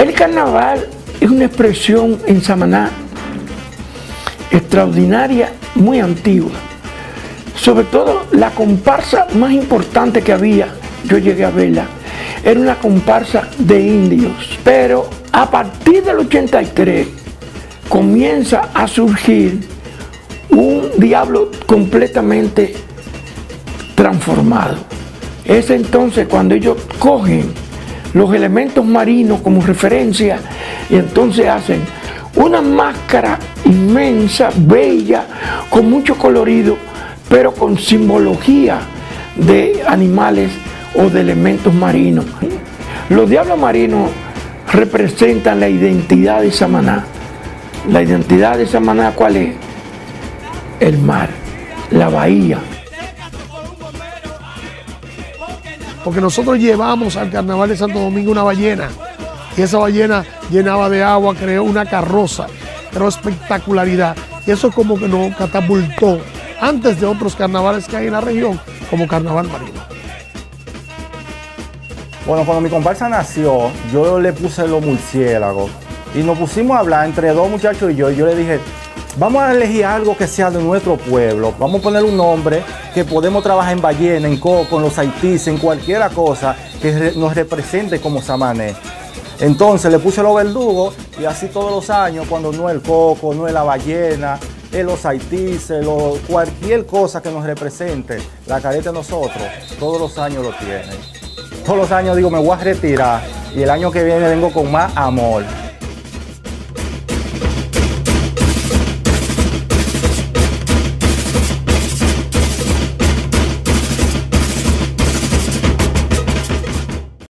El carnaval es una expresión en Samaná extraordinaria, muy antigua. Sobre todo la comparsa más importante que había, yo llegué a verla, era una comparsa de indios. Pero a partir del 83 comienza a surgir un diablo completamente transformado. Es entonces cuando ellos cogen los elementos marinos como referencia y entonces hacen una máscara inmensa, bella, con mucho colorido, pero con simbología de animales o de elementos marinos. Los diablos marinos representan la identidad de Samaná. La identidad de Samaná, ¿cuál es? El mar, la bahía. Porque nosotros llevamos al carnaval de Santo Domingo una ballena. Y esa ballena llenaba de agua, creó una carroza, creó espectacularidad. Y eso como que nos catapultó antes de otros carnavales que hay en la región, como Carnaval Marino. Bueno, cuando mi comparsa nació, yo le puse los murciélagos y nos pusimos a hablar entre dos muchachos y yo. Y yo le dije, vamos a elegir algo que sea de nuestro pueblo. Vamos a poner un nombre que podemos trabajar en ballena, en coco, en los haitíes, en cualquier cosa que nos represente como samané. Entonces le puse los verdugos y así todos los años, cuando no el coco, no es la ballena, es los haitíes, cualquier cosa que nos represente, la careta de nosotros, todos los años lo tienen. Todos los años digo, me voy a retirar y el año que viene vengo con más amor.